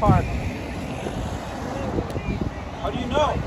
Park. How do you know?